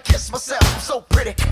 kiss myself. I'm so pretty.